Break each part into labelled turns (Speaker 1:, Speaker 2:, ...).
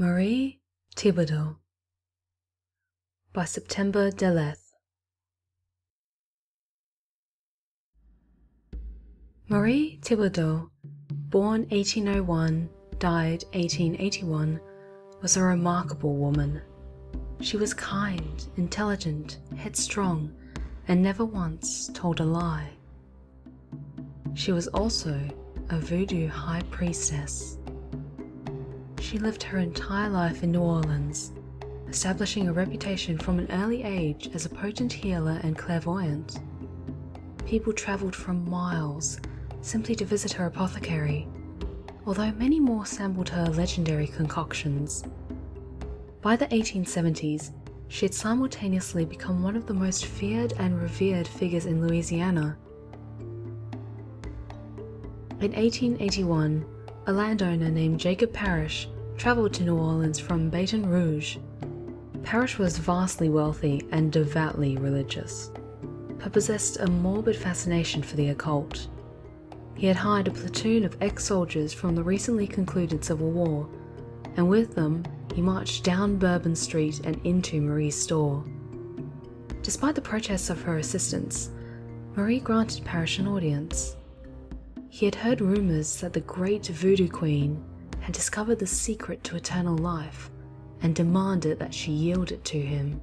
Speaker 1: Marie Thibodeaux by September Derleth Marie Thibodeaux, born 1801, died 1881, was a remarkable woman. She was kind, intelligent, headstrong, and never once told a lie. She was also a voodoo high priestess. She lived her entire life in New Orleans, establishing a reputation from an early age as a potent healer and clairvoyant. People travelled from miles simply to visit her apothecary, although many more sampled her legendary concoctions. By the 1870s, she had simultaneously become one of the most feared and revered figures in Louisiana. In 1881, a landowner named Jacob Parrish travelled to New Orleans from Baton Rouge. Parrish was vastly wealthy and devoutly religious, but possessed a morbid fascination for the occult. He had hired a platoon of ex-soldiers from the recently concluded Civil War, and with them he marched down Bourbon Street and into Marie's store. Despite the protests of her assistants, Marie granted Parrish an audience. He had heard rumours that the great voodoo queen had discovered the secret to eternal life and demanded that she yield it to him.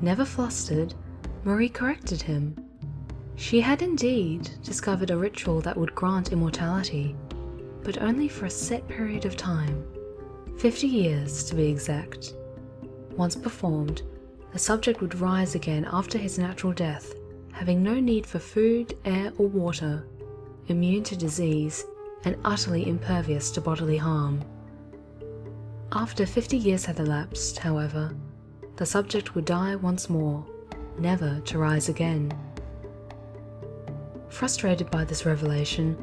Speaker 1: Never flustered, Marie corrected him. She had indeed discovered a ritual that would grant immortality, but only for a set period of time 50 years to be exact. Once performed, the subject would rise again after his natural death, having no need for food, air, or water, immune to disease, and utterly impervious to bodily harm. After 50 years had elapsed, however, the subject would die once more, never to rise again. Frustrated by this revelation,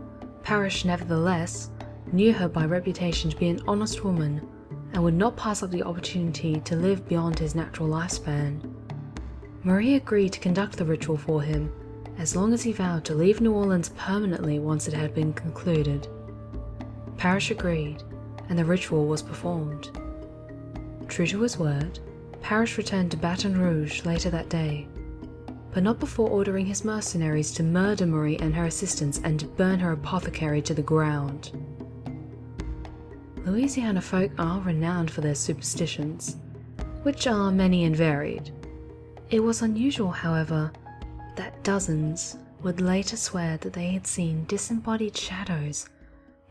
Speaker 1: Parrish nevertheless knew her by reputation to be an honest woman and would not pass up the opportunity to live beyond his natural lifespan. Marie agreed to conduct the ritual for him as long as he vowed to leave New Orleans permanently once it had been concluded. Parrish agreed, and the ritual was performed. True to his word, Parrish returned to Baton Rouge later that day, but not before ordering his mercenaries to murder Marie and her assistants and to burn her apothecary to the ground. Louisiana folk are renowned for their superstitions, which are many and varied. It was unusual, however, that dozens would later swear that they had seen disembodied shadows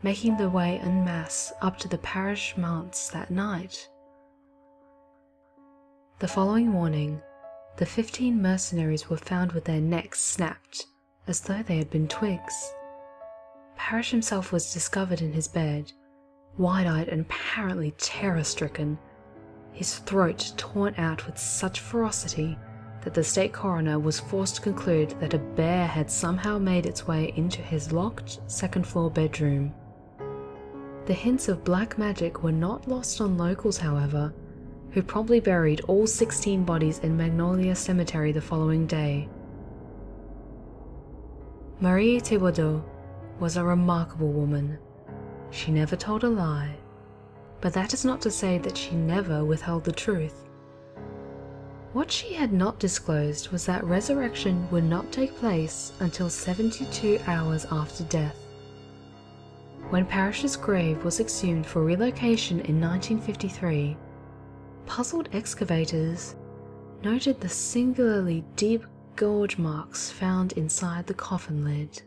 Speaker 1: making their way en masse up to the Parrish manse that night. The following morning, the 15 mercenaries were found with their necks snapped as though they had been twigs. Parrish himself was discovered in his bed, wide eyed and apparently terror stricken, his throat torn out with such ferocity that the state coroner was forced to conclude that a bear had somehow made its way into his locked second floor bedroom. The hints of black magic were not lost on locals, however, who promptly buried all 16 bodies in Magnolia Cemetery the following day. Marie Thibodeaux was a remarkable woman. She never told a lie, but that is not to say that she never withheld the truth. What she had not disclosed was that resurrection would not take place until 72 hours after death. When Parrish's grave was exhumed for relocation in 1953, puzzled excavators noted the singularly deep gorge marks found inside the coffin lid.